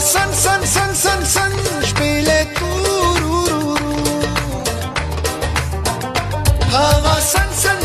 san, san, san, san, san, spiele tururu. Hava san, san.